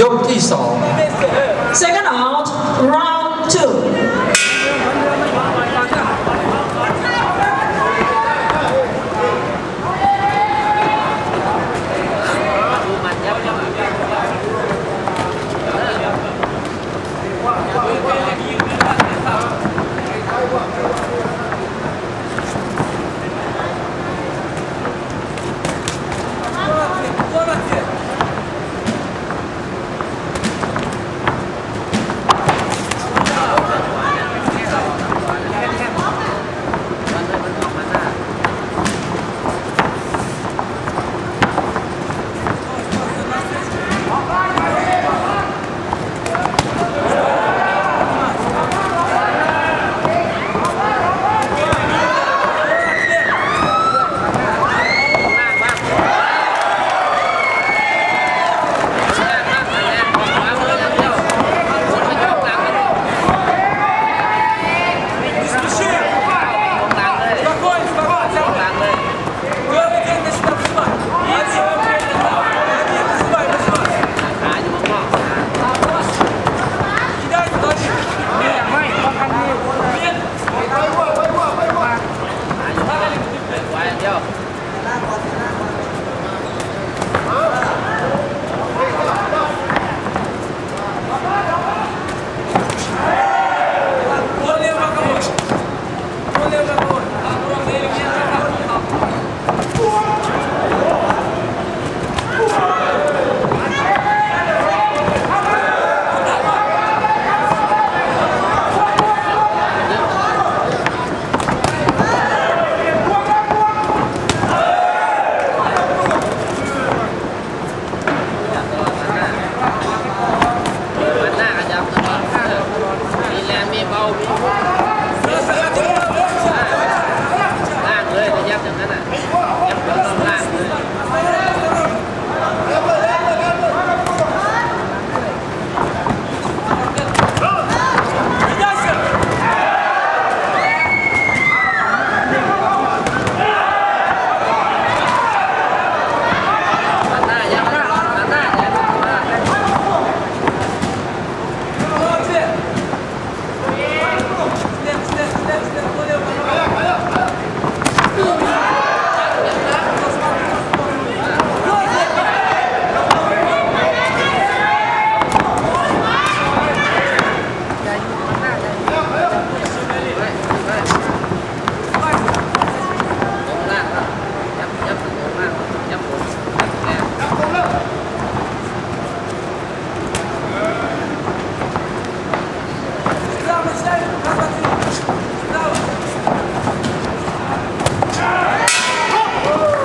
ยกที่สอง second out round two.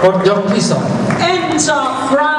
บทยกที่สอง Enter Christ